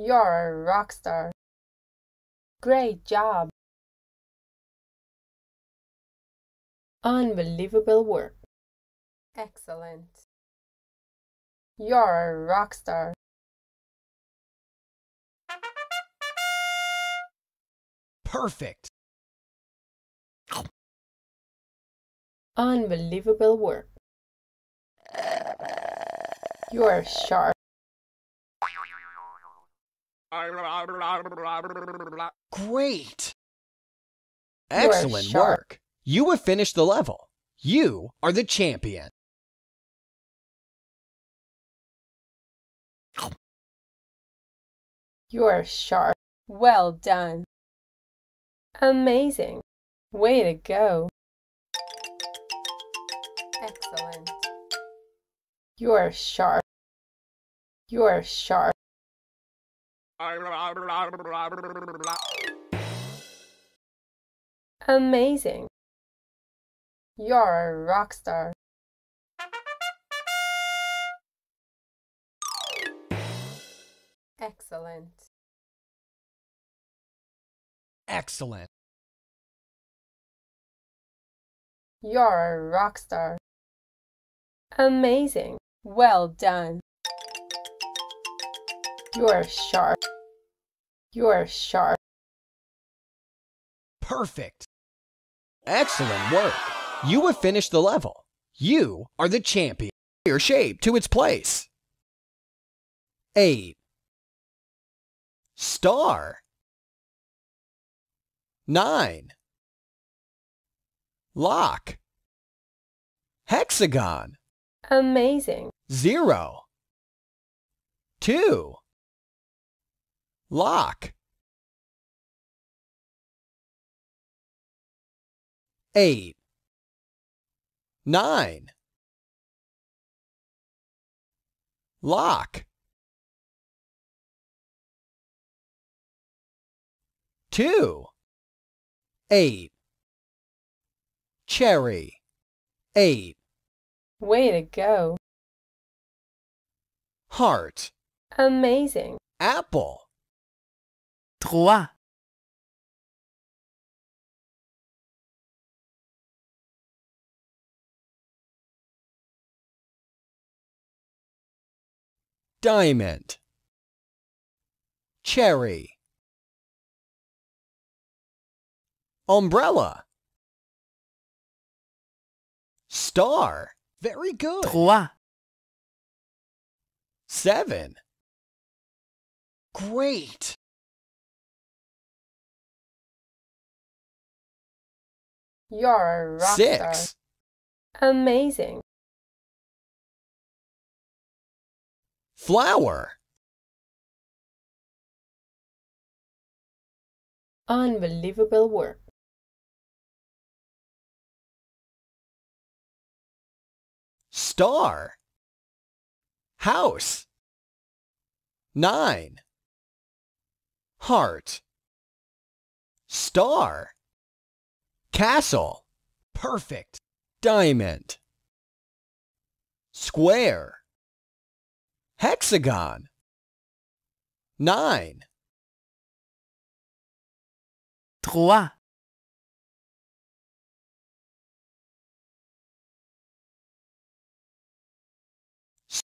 You're a rock star. Great job. Unbelievable work. Excellent. You're a rock star. Perfect. Unbelievable work. You're sharp. Great. Excellent work. You have finished the level. You are the champion. You're sharp. Well done. Amazing. Way to go. Excellent. You're sharp. You're sharp. Amazing. You're a rock star. Excellent. Excellent. You're a rock star. Amazing. Well done. You're sharp. You're sharp. Perfect. Excellent work. You have finished the level. You are the champion. Your shape to its place. 8. Star. 9. Lock. Hexagon. Amazing. 0. 2. Lock. 8. 9. Lock. 2. 8. Cherry. 8. Way to go. Heart. Amazing. Apple. 3, Diamond. Cherry. Umbrella. Star. Very good. 3, Seven. Great. You're a rock star. Six. Amazing. Flower. Unbelievable work. Star. House. Nine. Heart. Star. Castle. Perfect. Diamond. Square. Hexagon. Nine. 3,